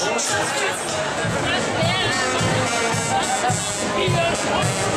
Thank you.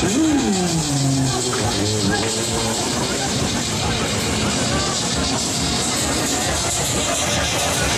Thank you.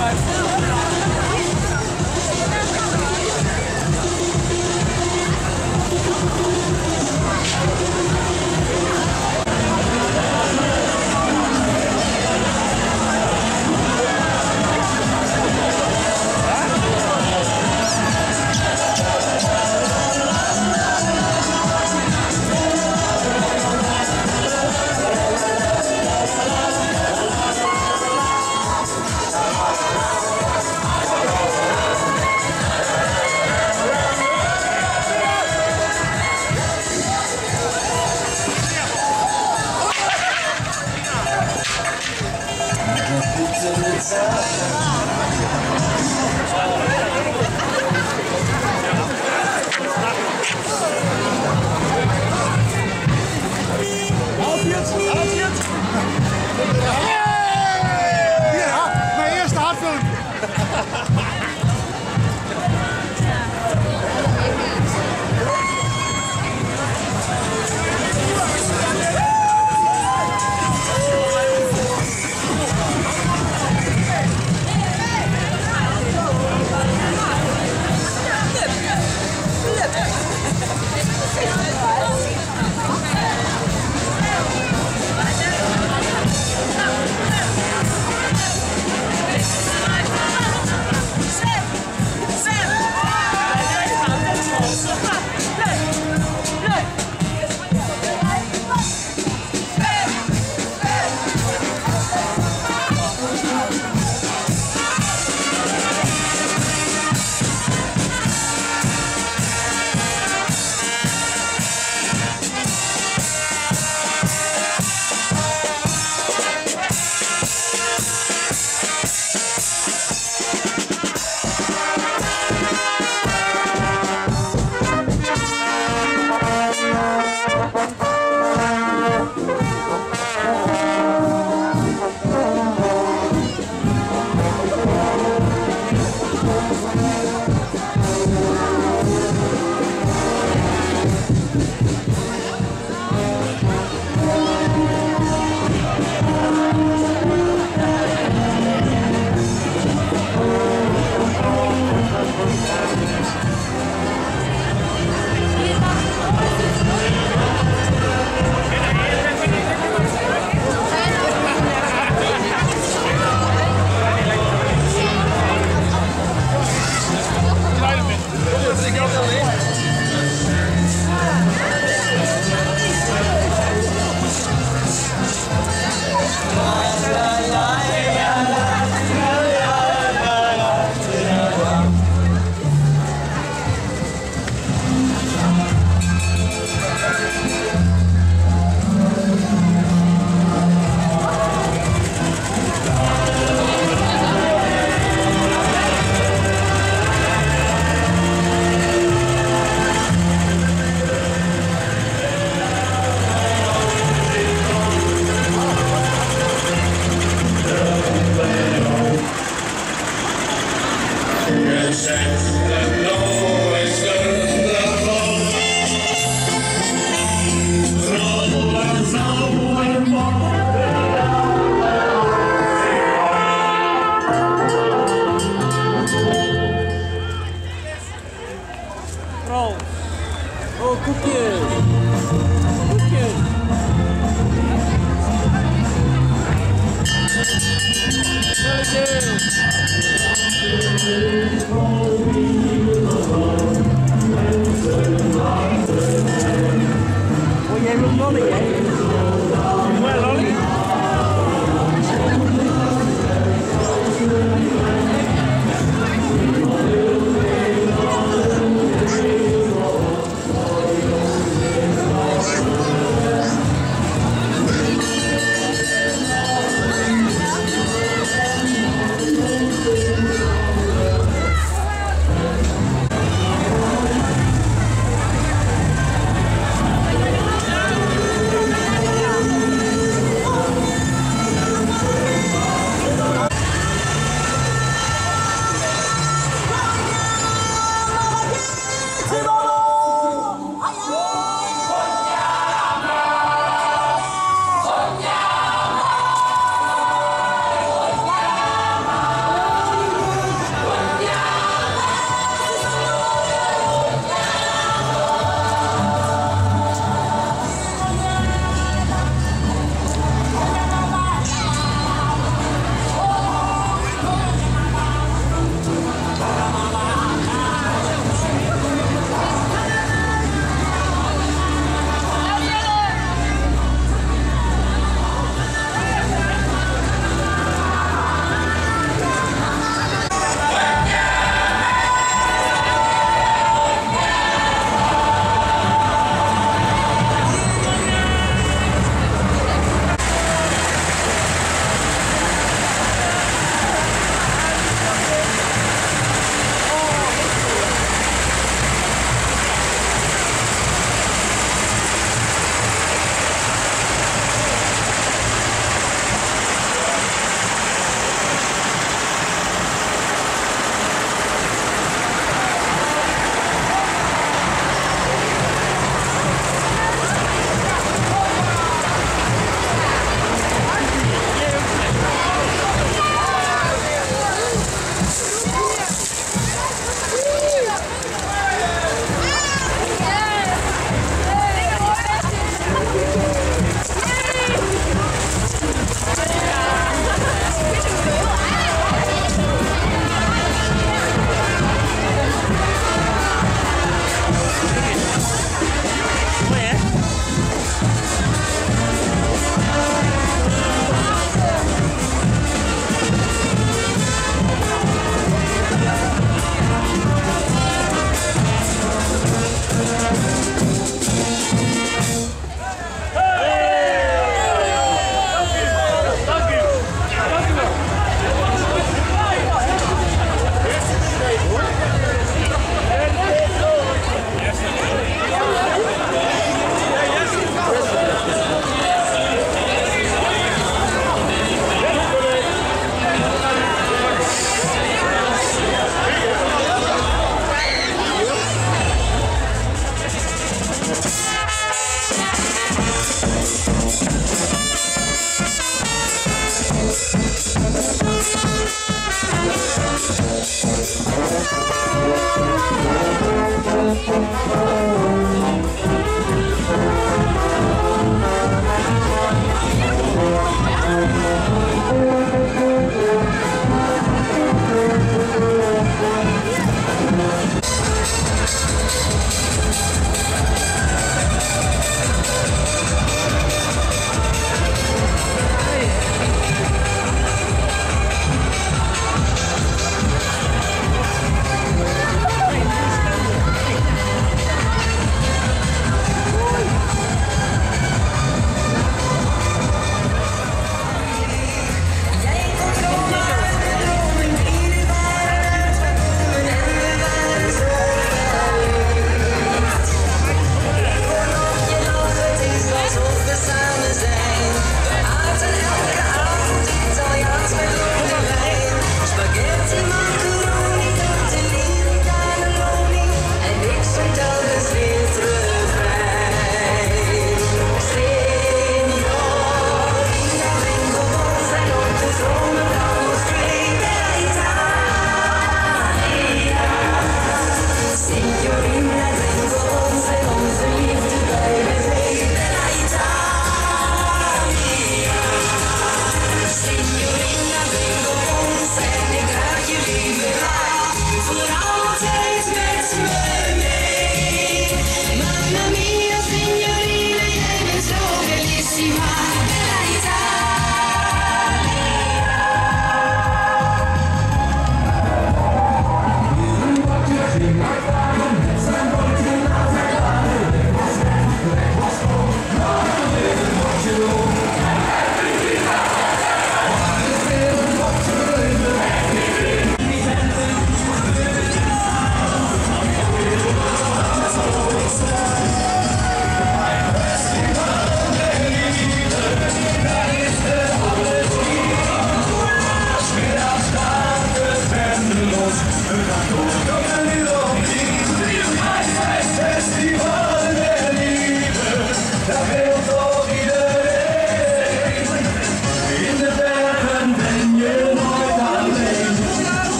much.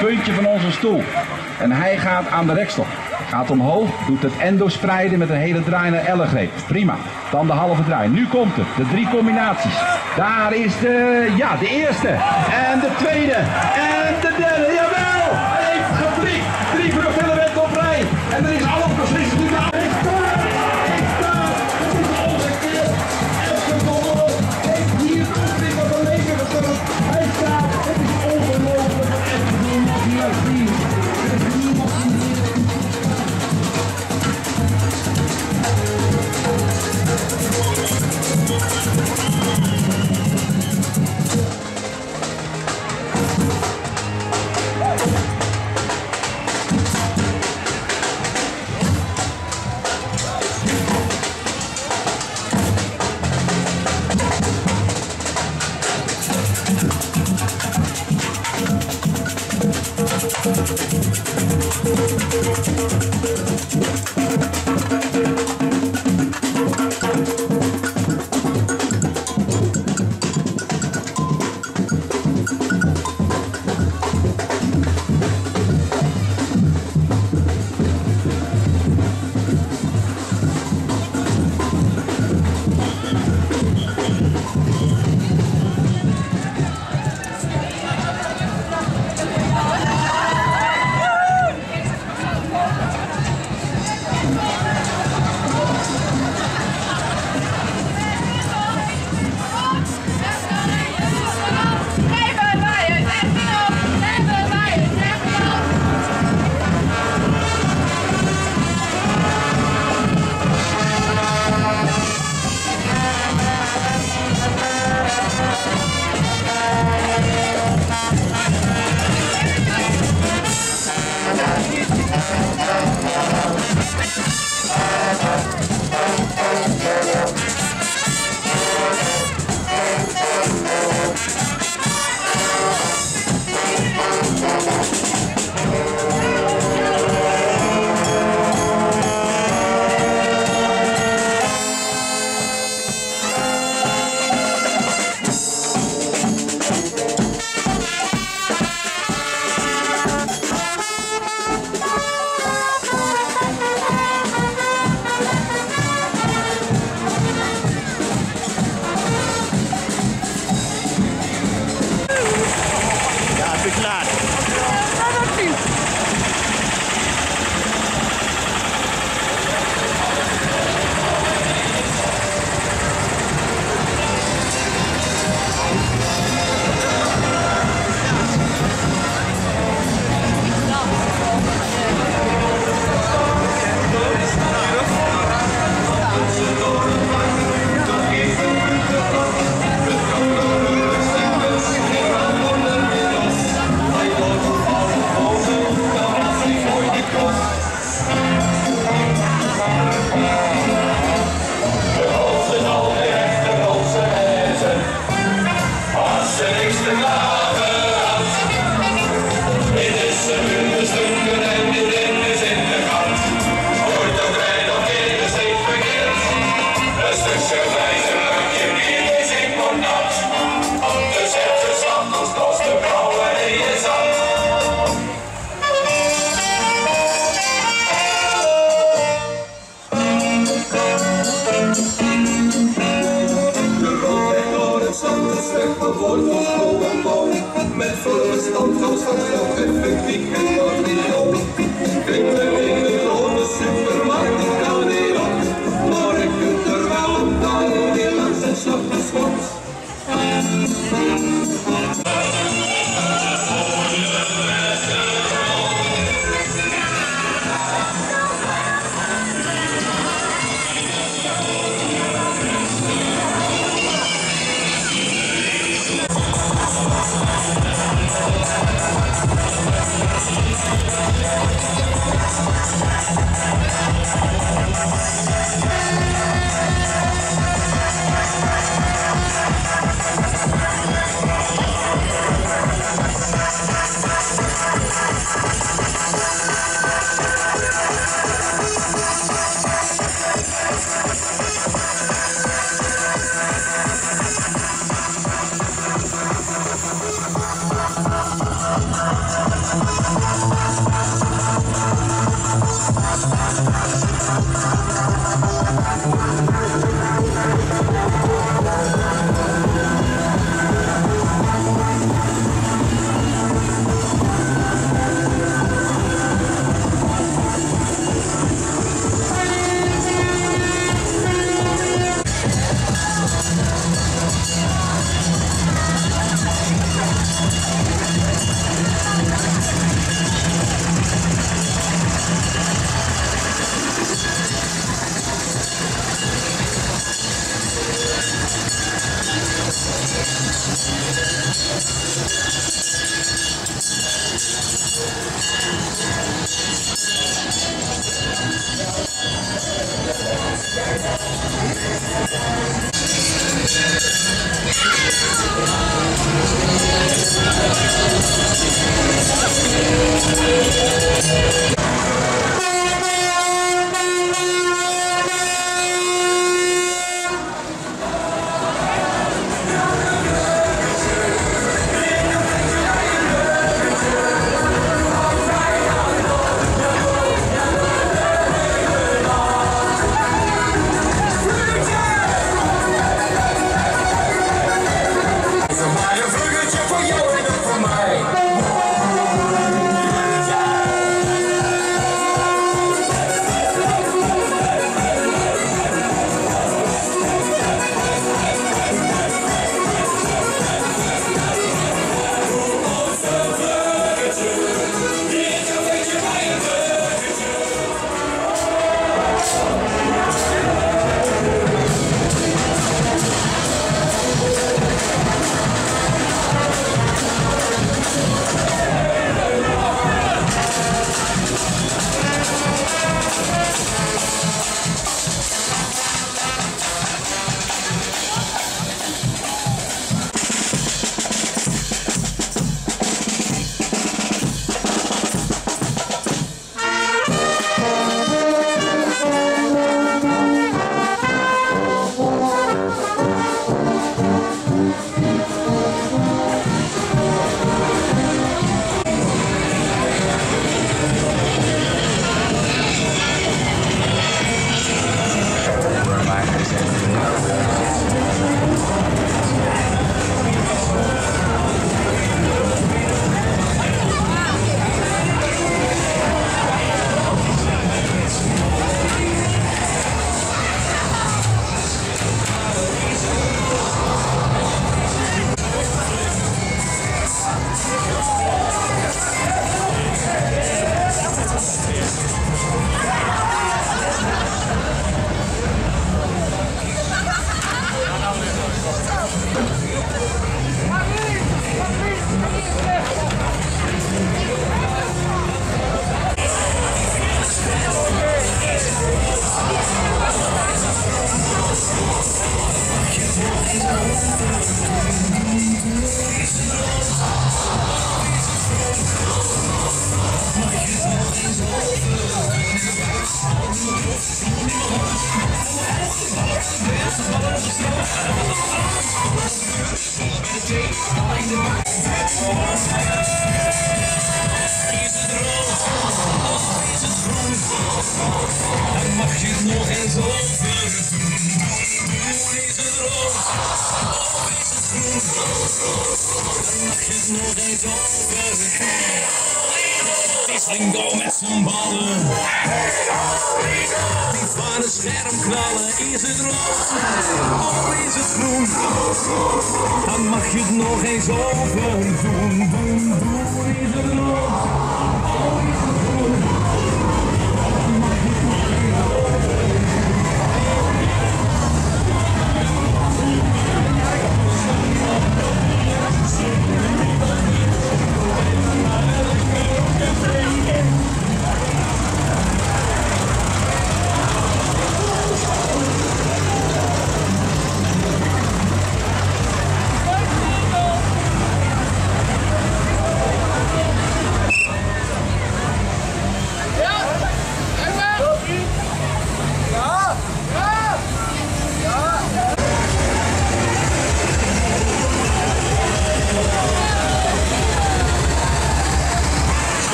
Puntje van onze stoel. En hij gaat aan de rekstok. Gaat omhoog, doet het endo spreiden met een hele draai naar ellegreep. Prima. Dan de halve draai. Nu komt het. De drie combinaties. Daar is de, ja, de eerste. En de tweede. En de derde. Jawel! Heeft. Drie vruchtfilament